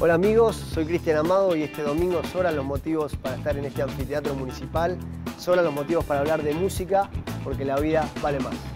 Hola amigos, soy Cristian Amado y este domingo sobran los motivos para estar en este anfiteatro municipal, sobran los motivos para hablar de música porque la vida vale más.